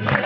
you